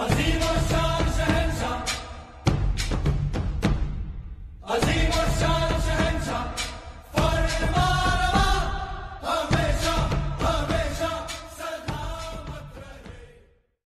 I see my Shah.